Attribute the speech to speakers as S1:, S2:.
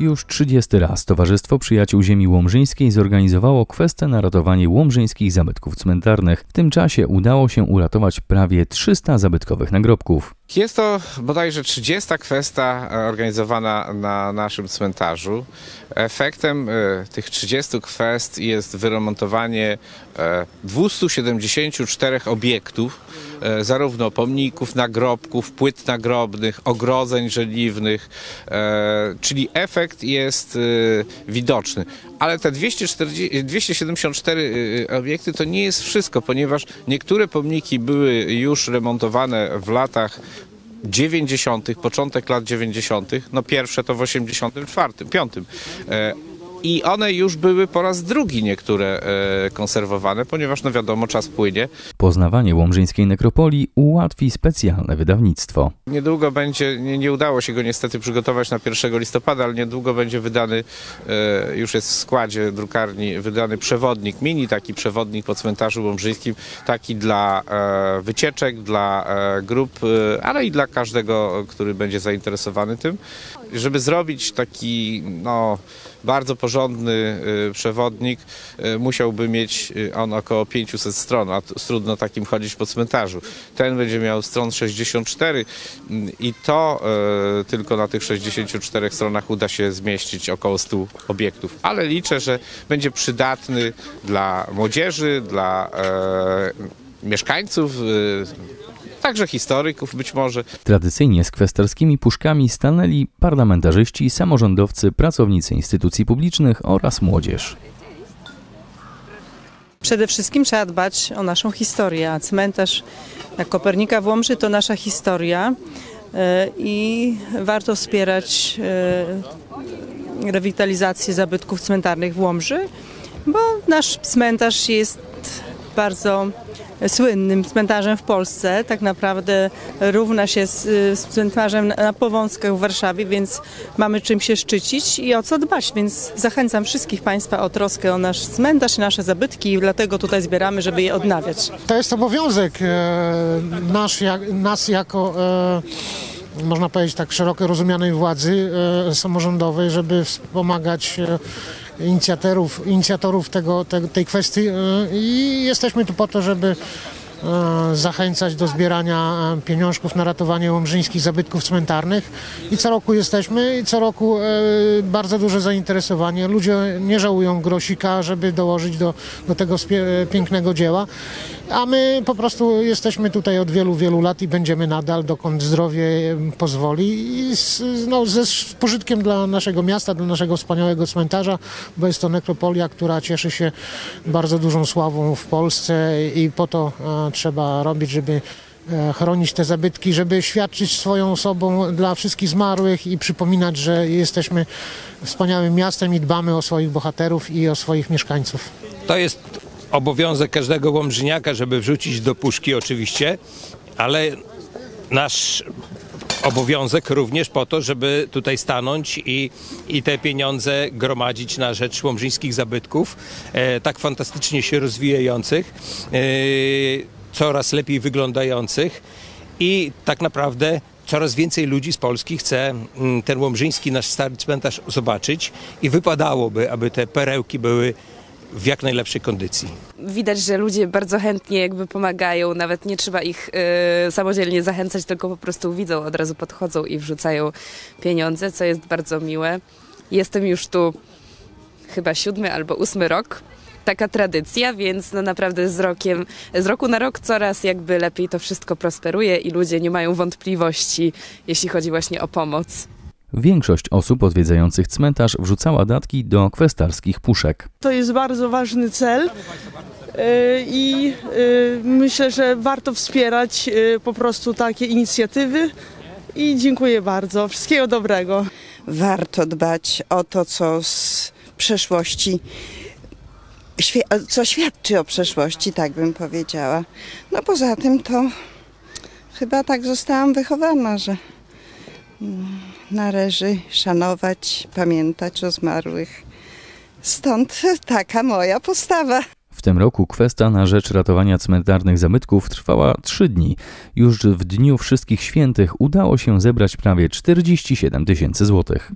S1: Już 30 raz Towarzystwo Przyjaciół Ziemi Łomżyńskiej zorganizowało kwestę na ratowanie łomżyńskich zabytków cmentarnych. W tym czasie udało się uratować prawie 300 zabytkowych nagrobków.
S2: Jest to bodajże 30 kwesta e, organizowana na naszym cmentarzu. Efektem e, tych 30 kwest jest wyremontowanie e, 274 obiektów, e, zarówno pomników, nagrobków, płyt nagrobnych, ogrodzeń żeliwnych, czyli efekt jest widoczny. Ale te 240, 274 e, obiekty to nie jest wszystko, ponieważ niektóre pomniki były już remontowane w latach 90., początek lat 90., no pierwsze to w 84, 5. I one już były po raz drugi niektóre e, konserwowane, ponieważ no wiadomo, czas płynie.
S1: Poznawanie łomżyńskiej nekropolii ułatwi specjalne wydawnictwo.
S2: Niedługo będzie, nie, nie udało się go niestety przygotować na 1 listopada, ale niedługo będzie wydany, e, już jest w składzie drukarni, wydany przewodnik, mini taki przewodnik po cmentarzu łomżyńskim, taki dla e, wycieczek, dla grup, ale i dla każdego, który będzie zainteresowany tym. Żeby zrobić taki, no, bardzo porządny y, przewodnik, y, musiałby mieć y, on około 500 stron, a trudno takim chodzić po cmentarzu. Ten będzie miał stron 64 mm, i to tylko na tych 64 stronach uda się zmieścić około 100 obiektów. Ale liczę, że będzie przydatny dla młodzieży, dla e, mieszkańców, także historyków być może.
S1: Tradycyjnie z kwestorskimi puszkami stanęli parlamentarzyści, samorządowcy, pracownicy instytucji publicznych oraz młodzież.
S3: Przede wszystkim trzeba dbać o naszą historię, a cmentarz jak Kopernika w Łomży to nasza historia e, i warto wspierać e, rewitalizację zabytków cmentarnych w Łomży, bo nasz cmentarz jest bardzo słynnym cmentarzem w Polsce. Tak naprawdę równa się z, z cmentarzem na Powązkach w Warszawie, więc mamy czym się szczycić i o co dbać. Więc zachęcam wszystkich Państwa o troskę o nasz cmentarz i nasze zabytki i dlatego tutaj zbieramy, żeby je odnawiać.
S4: To jest obowiązek e, nasz, jak, nas jako, e, można powiedzieć tak szeroko rozumianej władzy e, samorządowej, żeby wspomagać e, inicjatorów, inicjatorów tego, te, tej kwestii e, i jesteśmy tu po to, żeby zachęcać do zbierania e, pieniążków na ratowanie łomżyńskich zabytków cmentarnych. I co roku jesteśmy i co roku e, bardzo duże zainteresowanie. Ludzie nie żałują grosika, żeby dołożyć do, do tego pięknego dzieła, a my po prostu jesteśmy tutaj od wielu, wielu lat i będziemy nadal, dokąd zdrowie pozwoli. I z, no, ze z pożytkiem dla naszego miasta, dla naszego wspaniałego cmentarza, bo jest to nekropolia, która cieszy się bardzo dużą sławą w Polsce i po to trzeba robić, żeby e, chronić te zabytki, żeby świadczyć swoją osobą dla wszystkich zmarłych i przypominać, że jesteśmy wspaniałym miastem i dbamy o swoich bohaterów i o swoich mieszkańców.
S5: To jest obowiązek każdego łomżyniaka, żeby wrzucić do puszki oczywiście, ale nasz obowiązek również po to, żeby tutaj stanąć i, i te pieniądze gromadzić na rzecz łomżyńskich zabytków, e, tak fantastycznie się rozwijających, e, coraz lepiej wyglądających i tak naprawdę coraz więcej ludzi z Polski chce mm, ten łomżyński nasz stary cmentarz zobaczyć i wypadałoby, aby te perełki były w jak najlepszej kondycji.
S6: widać, że ludzie bardzo chętnie jakby pomagają, nawet nie trzeba ich y, samodzielnie zachęcać, tylko po prostu widzą, od razu podchodzą i wrzucają pieniądze, co jest bardzo miłe. Jestem już tu chyba siódmy albo ósmy rok. Taka tradycja, więc no naprawdę z rokiem, z roku na rok coraz jakby lepiej to wszystko prosperuje i ludzie nie mają wątpliwości, jeśli chodzi właśnie o pomoc.
S1: Większość osób odwiedzających cmentarz wrzucała datki do kwestarskich puszek.
S7: To jest bardzo ważny cel e, i e, myślę, że warto wspierać e, po prostu takie inicjatywy i dziękuję bardzo. Wszystkiego dobrego.
S8: warto dbać o to, co z przeszłości, co świadczy o przeszłości, tak bym powiedziała. No poza tym to chyba tak zostałam wychowana, że mm, należy szanować, pamiętać o zmarłych. Stąd taka moja postawa.
S1: W tym roku kwesta na rzecz ratowania cmentarnych zabytków trwała trzy dni. Już w Dniu Wszystkich Świętych udało się zebrać prawie 47 tysięcy złotych.